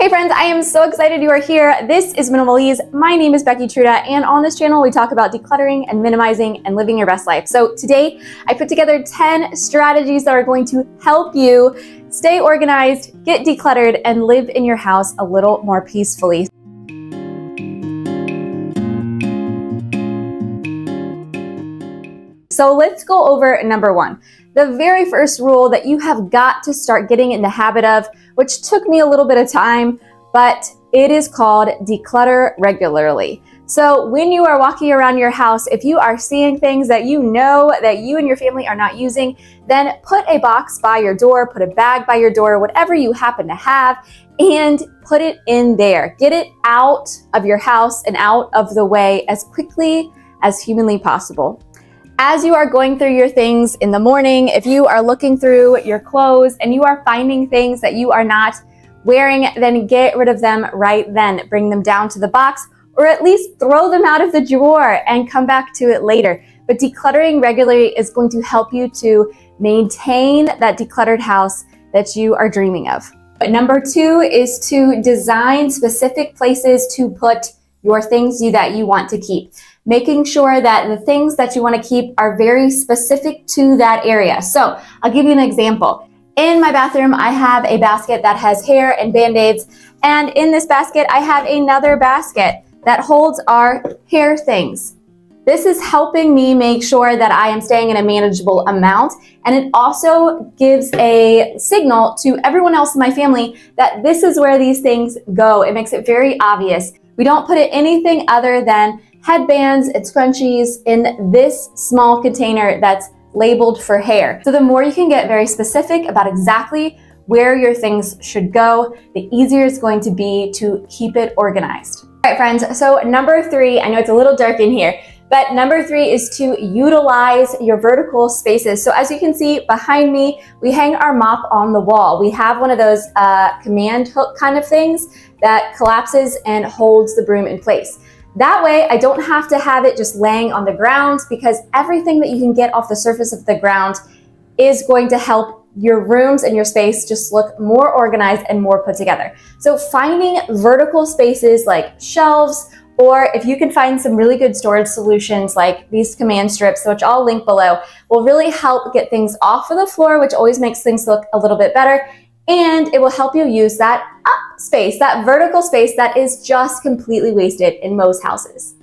Hey friends, I am so excited you are here. This is Minimal Ease. My name is Becky Truda, and on this channel, we talk about decluttering and minimizing and living your best life. So today, I put together 10 strategies that are going to help you stay organized, get decluttered, and live in your house a little more peacefully. So let's go over number one. The very first rule that you have got to start getting in the habit of, which took me a little bit of time, but it is called declutter regularly. So when you are walking around your house, if you are seeing things that you know that you and your family are not using, then put a box by your door, put a bag by your door, whatever you happen to have, and put it in there. Get it out of your house and out of the way as quickly as humanly possible as you are going through your things in the morning, if you are looking through your clothes and you are finding things that you are not wearing, then get rid of them right then. Bring them down to the box or at least throw them out of the drawer and come back to it later. But decluttering regularly is going to help you to maintain that decluttered house that you are dreaming of. But number two is to design specific places to put your things you, that you want to keep making sure that the things that you want to keep are very specific to that area. So I'll give you an example. In my bathroom, I have a basket that has hair and band-aids. And in this basket, I have another basket that holds our hair things. This is helping me make sure that I am staying in a manageable amount. And it also gives a signal to everyone else in my family that this is where these things go. It makes it very obvious. We don't put it anything other than headbands and scrunchies in this small container that's labeled for hair. So the more you can get very specific about exactly where your things should go, the easier it's going to be to keep it organized. All right, friends, so number three, I know it's a little dark in here, but number three is to utilize your vertical spaces. So as you can see behind me, we hang our mop on the wall. We have one of those uh, command hook kind of things that collapses and holds the broom in place. That way, I don't have to have it just laying on the ground because everything that you can get off the surface of the ground is going to help your rooms and your space just look more organized and more put together. So finding vertical spaces like shelves, or if you can find some really good storage solutions like these command strips, which I'll link below, will really help get things off of the floor, which always makes things look a little bit better and it will help you use that up space, that vertical space that is just completely wasted in most houses.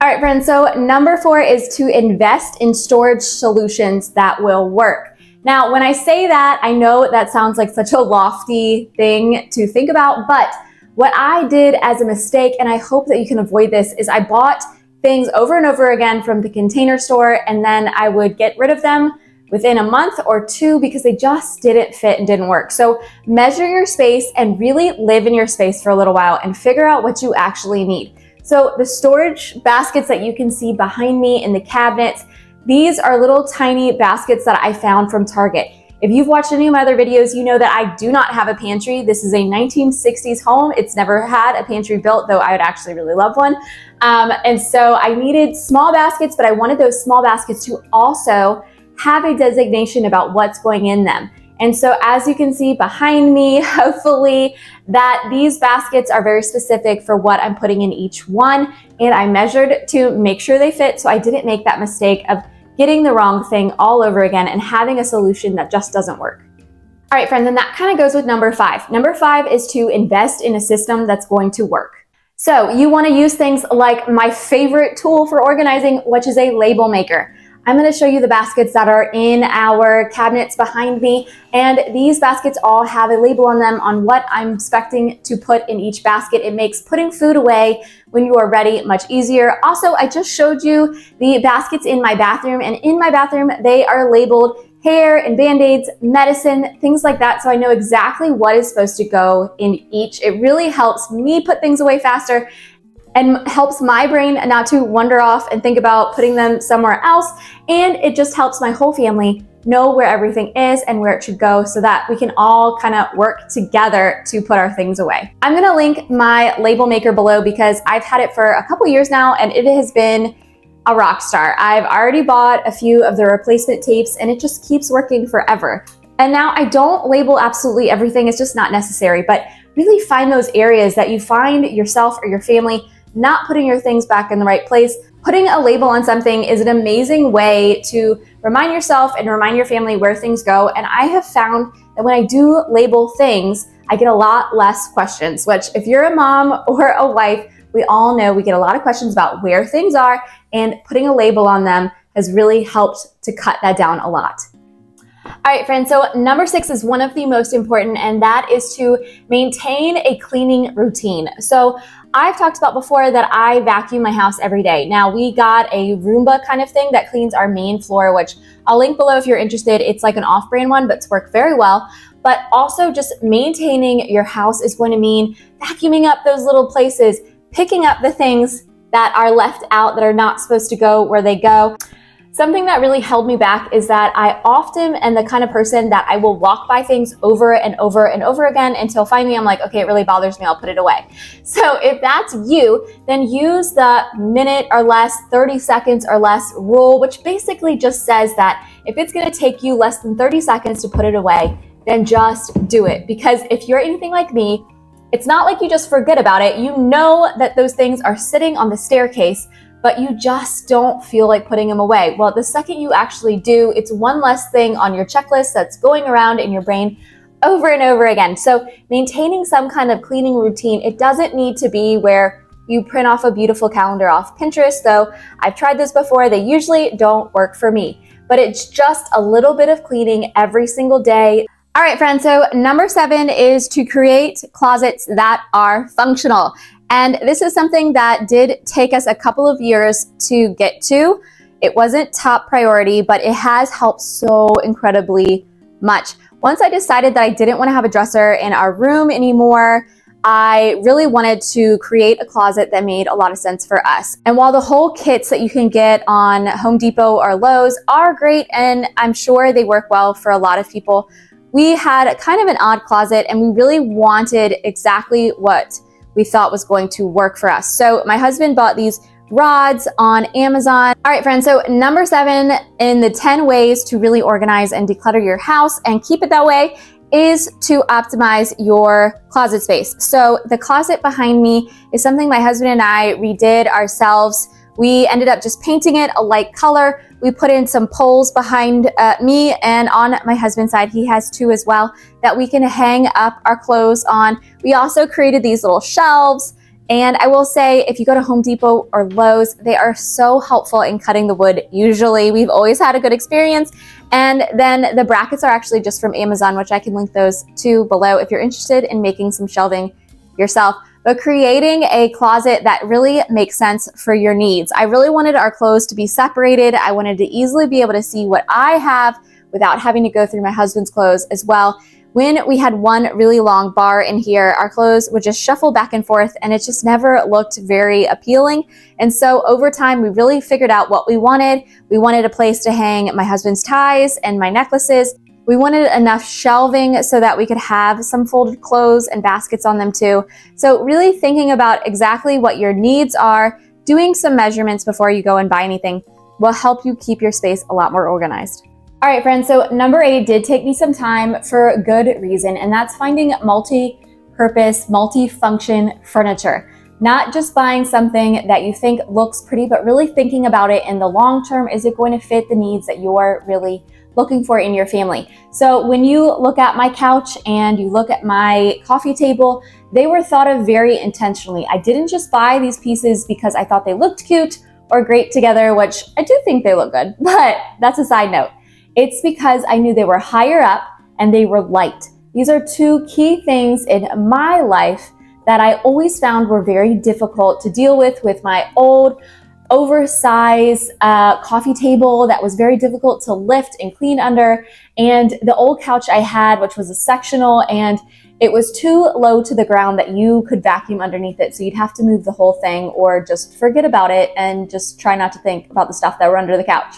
All right, friends, so number four is to invest in storage solutions that will work. Now, when I say that, I know that sounds like such a lofty thing to think about, but what I did as a mistake, and I hope that you can avoid this, is I bought things over and over again from the container store, and then I would get rid of them within a month or two because they just didn't fit and didn't work. So measure your space and really live in your space for a little while and figure out what you actually need. So the storage baskets that you can see behind me in the cabinets, these are little tiny baskets that I found from Target. If you've watched any of my other videos, you know that I do not have a pantry. This is a 1960s home. It's never had a pantry built, though I would actually really love one. Um, and so I needed small baskets, but I wanted those small baskets to also have a designation about what's going in them. And so as you can see behind me, hopefully that these baskets are very specific for what I'm putting in each one. And I measured to make sure they fit so I didn't make that mistake of getting the wrong thing all over again and having a solution that just doesn't work. All right, friends, and that kind of goes with number five. Number five is to invest in a system that's going to work. So you want to use things like my favorite tool for organizing, which is a label maker. I'm going to show you the baskets that are in our cabinets behind me. And these baskets all have a label on them on what I'm expecting to put in each basket. It makes putting food away when you are ready much easier. Also, I just showed you the baskets in my bathroom and in my bathroom, they are labeled hair and band-aids, medicine, things like that. So I know exactly what is supposed to go in each. It really helps me put things away faster and helps my brain not to wander off and think about putting them somewhere else. And it just helps my whole family know where everything is and where it should go so that we can all kind of work together to put our things away. I'm gonna link my label maker below because I've had it for a couple years now and it has been a rock star. I've already bought a few of the replacement tapes and it just keeps working forever. And now I don't label absolutely everything, it's just not necessary, but really find those areas that you find yourself or your family not putting your things back in the right place. Putting a label on something is an amazing way to remind yourself and remind your family where things go. And I have found that when I do label things, I get a lot less questions, which if you're a mom or a wife, we all know we get a lot of questions about where things are and putting a label on them has really helped to cut that down a lot. All right, friends, so number six is one of the most important, and that is to maintain a cleaning routine. So I've talked about before that I vacuum my house every day. Now, we got a Roomba kind of thing that cleans our main floor, which I'll link below if you're interested. It's like an off brand one, but it's worked very well. But also, just maintaining your house is going to mean vacuuming up those little places, picking up the things that are left out that are not supposed to go where they go. Something that really held me back is that I often am the kind of person that I will walk by things over and over and over again until finally I'm like, okay, it really bothers me, I'll put it away. So if that's you, then use the minute or less, 30 seconds or less rule, which basically just says that if it's gonna take you less than 30 seconds to put it away, then just do it. Because if you're anything like me, it's not like you just forget about it. You know that those things are sitting on the staircase but you just don't feel like putting them away. Well, the second you actually do, it's one less thing on your checklist that's going around in your brain over and over again. So maintaining some kind of cleaning routine, it doesn't need to be where you print off a beautiful calendar off Pinterest, though I've tried this before. They usually don't work for me, but it's just a little bit of cleaning every single day. All right, friends, so number seven is to create closets that are functional. And this is something that did take us a couple of years to get to. It wasn't top priority, but it has helped so incredibly much. Once I decided that I didn't want to have a dresser in our room anymore, I really wanted to create a closet that made a lot of sense for us. And while the whole kits that you can get on Home Depot or Lowe's are great, and I'm sure they work well for a lot of people, we had kind of an odd closet and we really wanted exactly what we thought was going to work for us. So my husband bought these rods on Amazon. All right, friends, so number seven in the 10 ways to really organize and declutter your house and keep it that way is to optimize your closet space. So the closet behind me is something my husband and I redid ourselves. We ended up just painting it a light color. We put in some poles behind uh, me and on my husband's side, he has two as well, that we can hang up our clothes on. We also created these little shelves. And I will say, if you go to Home Depot or Lowe's, they are so helpful in cutting the wood. Usually, we've always had a good experience. And then the brackets are actually just from Amazon, which I can link those to below if you're interested in making some shelving yourself but creating a closet that really makes sense for your needs. I really wanted our clothes to be separated. I wanted to easily be able to see what I have without having to go through my husband's clothes as well. When we had one really long bar in here, our clothes would just shuffle back and forth and it just never looked very appealing. And so over time, we really figured out what we wanted. We wanted a place to hang my husband's ties and my necklaces. We wanted enough shelving so that we could have some folded clothes and baskets on them too. So really thinking about exactly what your needs are, doing some measurements before you go and buy anything will help you keep your space a lot more organized. All right, friends, so number eight did take me some time for a good reason, and that's finding multi-purpose, multi-function furniture. Not just buying something that you think looks pretty, but really thinking about it in the long term. Is it going to fit the needs that you're really looking for in your family. So when you look at my couch and you look at my coffee table, they were thought of very intentionally. I didn't just buy these pieces because I thought they looked cute or great together, which I do think they look good, but that's a side note. It's because I knew they were higher up and they were light. These are two key things in my life that I always found were very difficult to deal with with my old oversized uh, coffee table that was very difficult to lift and clean under, and the old couch I had, which was a sectional, and it was too low to the ground that you could vacuum underneath it. So you'd have to move the whole thing or just forget about it and just try not to think about the stuff that were under the couch.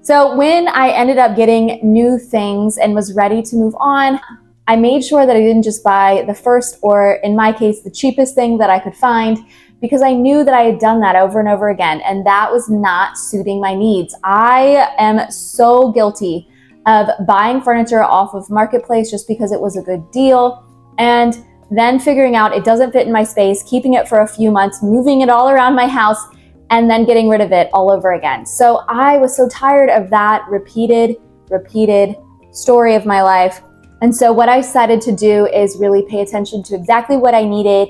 So when I ended up getting new things and was ready to move on, I made sure that I didn't just buy the first or in my case, the cheapest thing that I could find because I knew that I had done that over and over again and that was not suiting my needs. I am so guilty of buying furniture off of Marketplace just because it was a good deal. And then figuring out it doesn't fit in my space, keeping it for a few months, moving it all around my house, and then getting rid of it all over again. So I was so tired of that repeated, repeated story of my life. And so what I decided to do is really pay attention to exactly what I needed.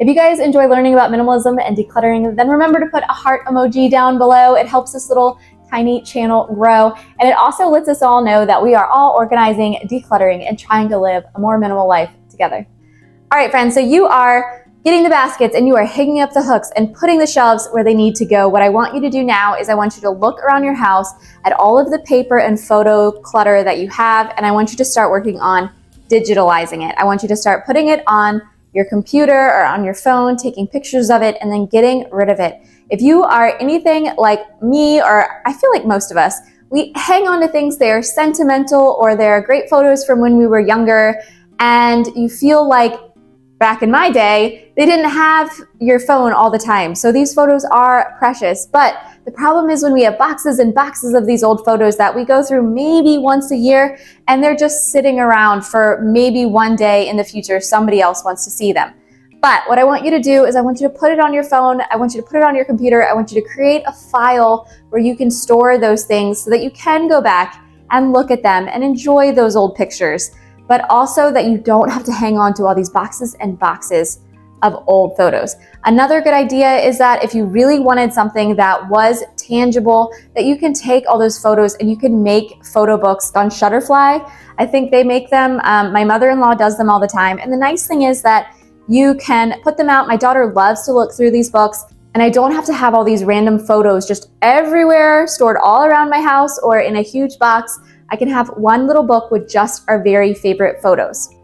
If you guys enjoy learning about minimalism and decluttering, then remember to put a heart emoji down below. It helps this little tiny channel grow. And it also lets us all know that we are all organizing, decluttering, and trying to live a more minimal life together. All right, friends, so you are getting the baskets and you are hanging up the hooks and putting the shelves where they need to go. What I want you to do now is I want you to look around your house at all of the paper and photo clutter that you have, and I want you to start working on digitalizing it. I want you to start putting it on your computer or on your phone, taking pictures of it, and then getting rid of it. If you are anything like me, or I feel like most of us, we hang on to things, they're sentimental or they're great photos from when we were younger, and you feel like back in my day, they didn't have your phone all the time. So these photos are precious. But the problem is when we have boxes and boxes of these old photos that we go through maybe once a year and they're just sitting around for maybe one day in the future somebody else wants to see them. But what I want you to do is I want you to put it on your phone, I want you to put it on your computer, I want you to create a file where you can store those things so that you can go back and look at them and enjoy those old pictures but also that you don't have to hang on to all these boxes and boxes of old photos. Another good idea is that if you really wanted something that was tangible, that you can take all those photos and you can make photo books on Shutterfly. I think they make them. Um, my mother-in-law does them all the time. And the nice thing is that you can put them out. My daughter loves to look through these books and I don't have to have all these random photos just everywhere stored all around my house or in a huge box. I can have one little book with just our very favorite photos.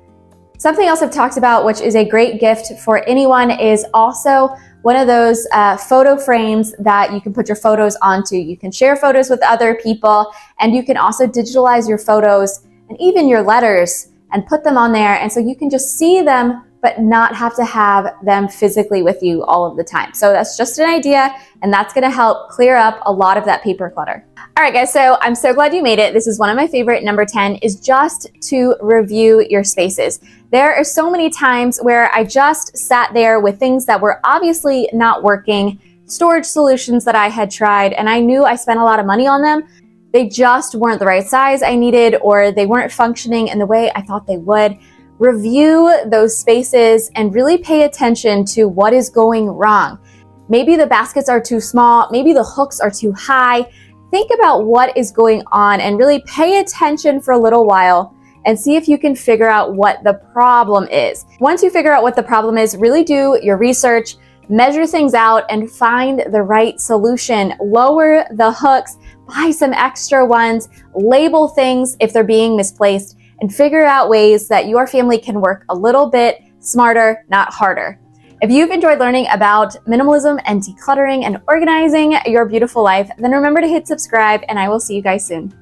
Something else I've talked about, which is a great gift for anyone, is also one of those uh, photo frames that you can put your photos onto. You can share photos with other people, and you can also digitalize your photos and even your letters and put them on there. And so you can just see them but not have to have them physically with you all of the time. So that's just an idea and that's gonna help clear up a lot of that paper clutter. All right guys, so I'm so glad you made it. This is one of my favorite. Number 10 is just to review your spaces. There are so many times where I just sat there with things that were obviously not working, storage solutions that I had tried, and I knew I spent a lot of money on them. They just weren't the right size I needed or they weren't functioning in the way I thought they would review those spaces and really pay attention to what is going wrong. Maybe the baskets are too small, maybe the hooks are too high. Think about what is going on and really pay attention for a little while and see if you can figure out what the problem is. Once you figure out what the problem is, really do your research, measure things out, and find the right solution. Lower the hooks, buy some extra ones, label things if they're being misplaced, and figure out ways that your family can work a little bit smarter, not harder. If you've enjoyed learning about minimalism and decluttering and organizing your beautiful life, then remember to hit subscribe and I will see you guys soon.